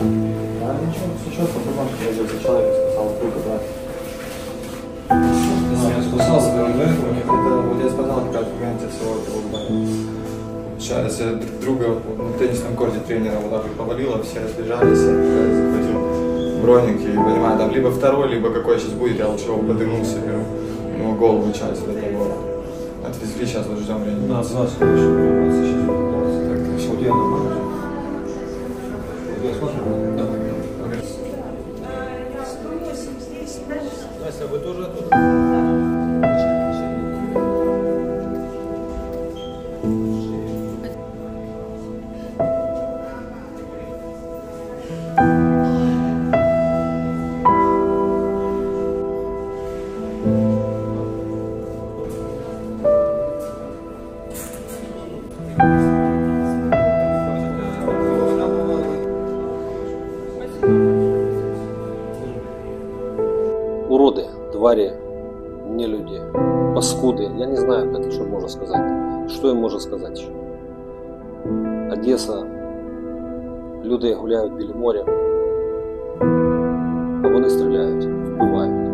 Да, ничего, сейчас по бумажке найдется человек, сказал, только да. Я спасался, да, да? Нет, это вот я сказал, как в моменте всего этого друг друга на теннисном корте тренера вот так и повалило, все разбежались, я захватил броник и понимаю, там либо второй, либо какой сейчас будет, я лучше его подыму себе, у голову часть до того. Отвезли, сейчас вот ждем реанимацию. Да, да, сейчас. Так, вообще смотрю. Да. Настя, вы тоже оттуда? уроды, твари, не люди, паскуды, я не знаю, как еще можно сказать, что им можно сказать еще. Одесса, люди гуляют біля моря, а вони стріляють, вбивають.